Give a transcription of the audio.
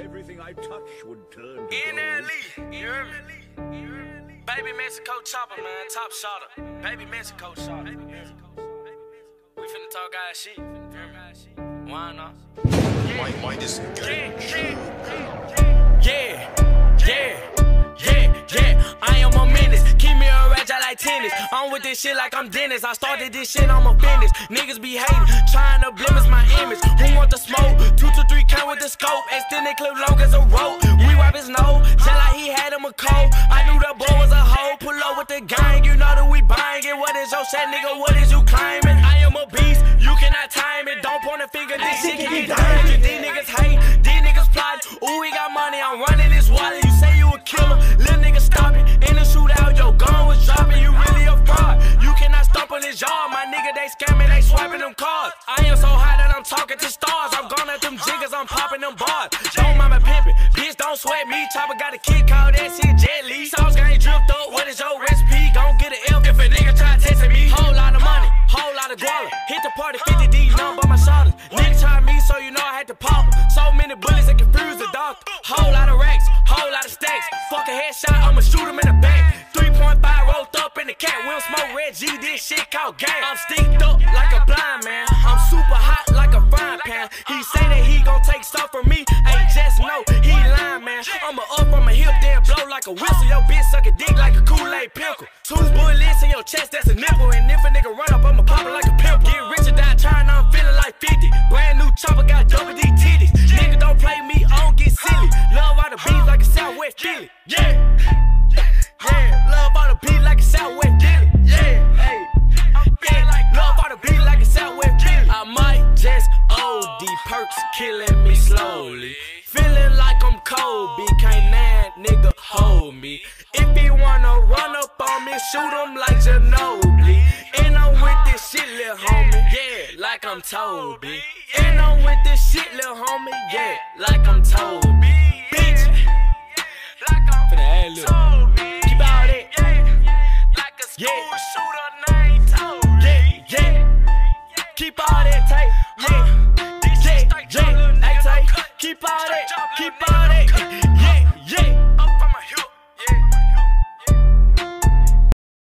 Everything I touch would turn to NLE, gold. you hear me? Baby Mexico Choppa, man, top shotter. Baby Mexico shotter. We finna talk guys shit. you hear me? Why not? White, white is gay. A ratchet like tennis. I'm with this shit like I'm Dennis. I started this shit, I'm a business. Niggas be hating, trying to blemish my image. Who want the smoke? Two to three count with the scope. Extended clip long as a rope. We wipe his nose, just like he had him a cold. I knew that boy was a hoe. Pull up with the gang, you know that we buying it. What is your set, nigga? What is you claiming? Nigga. They scamming, they swiping them cards. I am so high that I'm talking to stars. I'm gone at them jiggers, I'm popping them bars. Don't mind my pimpin', bitch, don't sweat me. Chopper got a kid called that shit Jet Li. Sauce gang dripped up, what is your recipe? Gon' get an F if a nigga try testing me. Whole lot of money, whole lot of guala. Hit the party 50 D, none but my shoulders. Nigga tried me, so you know I had to pop. So many bullets that confuse the doctor. Whole lot of racks, whole lot of stacks. Fuck a headshot, I'ma shoot him in the G, this shit called gang. I'm steeped up like a blind man. I'm super hot like a frying pan. He say that he gon' take stuff from me. Ain't just know he lying, man. I'ma up from a hip, then blow like a whistle. Your bitch suck a dick like a Kool-Aid pickle. Two bullets in your chest, that's a nipple. And if a nigga run up, I'ma pop it like a pimple. Get rich or die trying, I'm feeling like 50. Brand new chopper, got double D titties. Nigga don't play me, I don't get silly. Love all the beats like a Southwest Philly. Yeah. Yeah, love all the beat like a Southwest Philly. Perks killing me slowly. Feeling like I'm Kobe, can't that nigga hold me. If he wanna run up on me, shoot him like Ginobili. And I'm with this shit, lil' homie, yeah, like I'm Toby. And I'm with this shit, lil' homie, yeah, like I'm Toby. Bitch, like I'm Toby. Keep out it, yeah, like a school shooter Keep all